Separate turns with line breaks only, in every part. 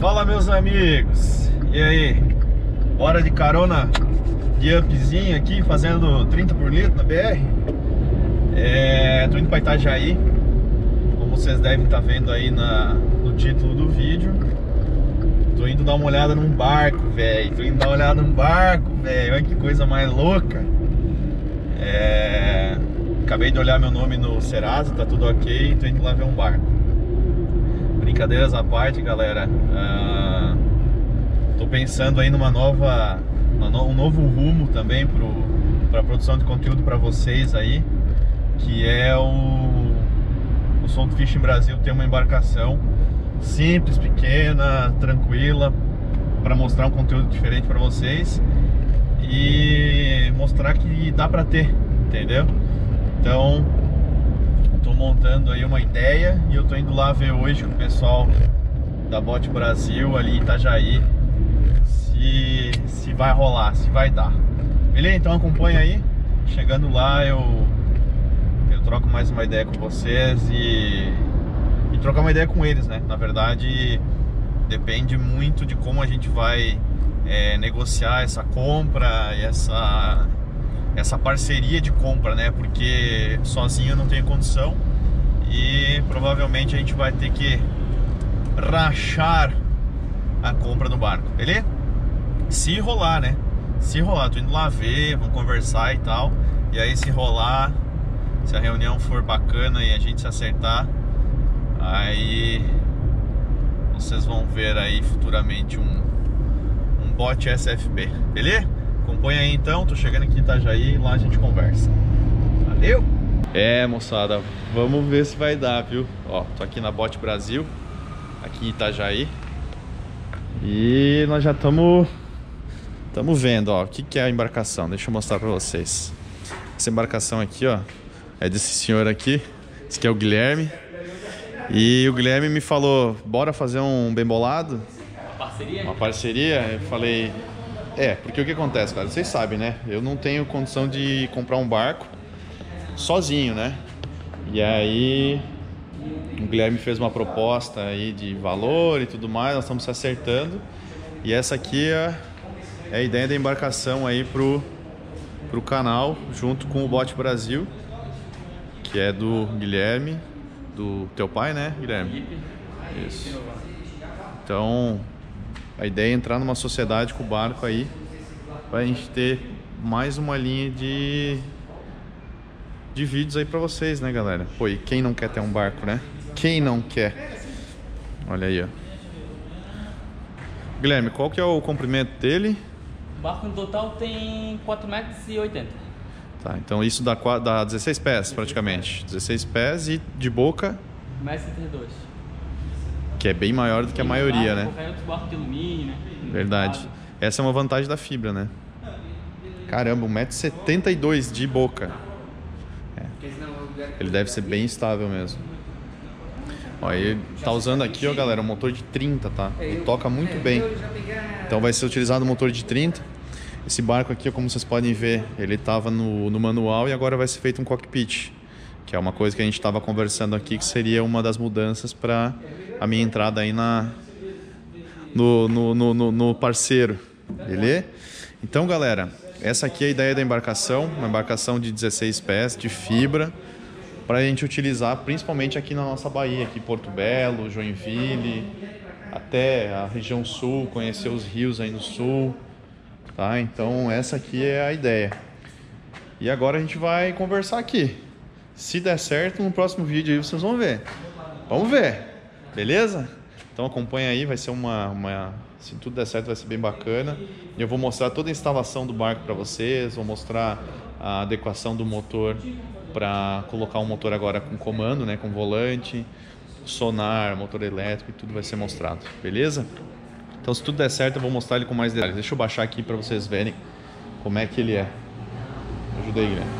Fala meus amigos, e aí? Hora de carona de upzinho aqui, fazendo 30 por litro na BR é, Tô indo pra Itajaí, como vocês devem estar tá vendo aí na, no título do vídeo. Tô indo dar uma olhada num barco, velho, tô indo dar uma olhada num barco, velho, olha que coisa mais louca. É, Acabei de olhar meu nome no Serasa, tá tudo ok, tô indo lá ver um barco brincadeiras à parte, galera, uh, tô pensando aí numa nova, no, um novo rumo também para a produção de conteúdo para vocês aí, que é o, o Fishing Brasil ter uma embarcação simples, pequena, tranquila, para mostrar um conteúdo diferente para vocês e mostrar que dá para ter, entendeu? Então montando aí uma ideia e eu tô indo lá ver hoje com o pessoal da Bote Brasil ali em Itajaí se, se vai rolar, se vai dar. Beleza? Então acompanha aí. Chegando lá eu, eu troco mais uma ideia com vocês e, e trocar uma ideia com eles, né? Na verdade depende muito de como a gente vai é, negociar essa compra e essa essa parceria de compra, né? Porque sozinho eu não tenho condição e provavelmente a gente vai ter que rachar a compra no barco, beleza? Se rolar, né? Se rolar, tô indo lá ver, vamos conversar e tal. E aí se rolar, se a reunião for bacana e a gente se acertar, aí vocês vão ver aí futuramente um, um bot SFB, beleza? Acompanha aí então, tô chegando aqui em Itajaí e lá a gente conversa. Valeu! É, moçada, vamos ver se vai dar, viu? Ó, tô aqui na Bote Brasil, aqui em Itajaí. E nós já estamos estamos vendo, ó, o que, que é a embarcação. Deixa eu mostrar para vocês. Essa embarcação aqui, ó, é desse senhor aqui. Esse aqui é o Guilherme. E o Guilherme me falou, bora fazer um bem bolado?
Uma parceria?
Uma parceria. Eu falei, é, porque o que acontece, cara? Vocês sabem, né? Eu não tenho condição de comprar um barco sozinho, né? E aí o Guilherme fez uma proposta aí de valor e tudo mais, nós estamos se acertando. E essa aqui é, é a ideia da embarcação aí pro, pro canal, junto com o Bote Brasil, que é do Guilherme, do teu pai, né, Guilherme? Isso. Então, a ideia é entrar numa sociedade com o barco aí, para a gente ter mais uma linha de de vídeos aí para vocês, né, galera? Pô, e quem não quer ter um barco, né? Quem não quer? Olha aí, ó. Guilherme, qual que é o comprimento dele?
O barco no total tem 4,80 metros. E
Tá, então isso dá, dá 16 pés praticamente. 16 pés e de boca...
1,72m.
Que é bem maior do que a maioria, né?
de alumínio, né?
Verdade. Essa é uma vantagem da fibra, né? Caramba, 1,72m de boca. É. Ele deve ser bem estável mesmo. Ó, ele tá usando aqui, ó, galera, um motor de 30, tá? Ele toca muito bem. Então vai ser utilizado o motor de 30. Esse barco aqui, como vocês podem ver, ele estava no, no manual e agora vai ser feito um cockpit. Que é uma coisa que a gente estava conversando aqui, que seria uma das mudanças para a minha entrada aí na, no, no, no, no parceiro. Beleza? Então, galera, essa aqui é a ideia da embarcação, uma embarcação de 16 pés, de fibra, para a gente utilizar principalmente aqui na nossa Bahia, aqui Porto Belo, Joinville, até a região sul, conhecer os rios aí no sul, tá? Então essa aqui é a ideia. E agora a gente vai conversar aqui. Se der certo, no próximo vídeo aí vocês vão ver. Vamos ver. Beleza? Então acompanha aí, vai ser uma, uma se tudo der certo vai ser bem bacana. E eu vou mostrar toda a instalação do barco para vocês, vou mostrar a adequação do motor para colocar um motor agora com comando, né, com volante, sonar, motor elétrico e tudo vai ser mostrado, beleza? Então se tudo der certo eu vou mostrar ele com mais detalhes. Deixa eu baixar aqui para vocês verem como é que ele é. Ajuda aí, Guilherme.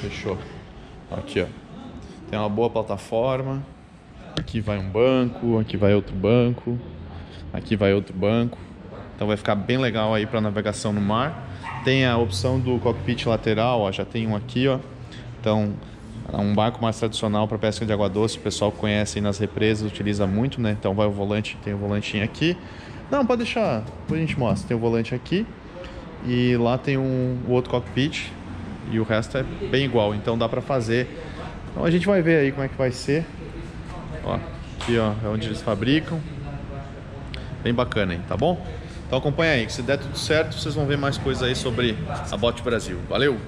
Fechou. Aqui, ó. Tem uma boa plataforma. Aqui vai um banco, aqui vai outro banco, aqui vai outro banco. Então vai ficar bem legal aí para navegação no mar. Tem a opção do cockpit lateral, ó, já tem um aqui, ó. Então um barco mais tradicional para pesca de água doce, o pessoal conhece aí nas represas, utiliza muito, né? Então vai o volante, tem o volantinho aqui. Não, pode deixar, depois a gente mostra. Tem o volante aqui e lá tem um, o outro cockpit e o resto é bem igual, então dá para fazer. Então a gente vai ver aí como é que vai ser. Ó, aqui ó, é onde eles fabricam. Bem bacana aí, tá bom? Então acompanha aí, que se der tudo certo, vocês vão ver mais coisas aí sobre a Bote Brasil. Valeu!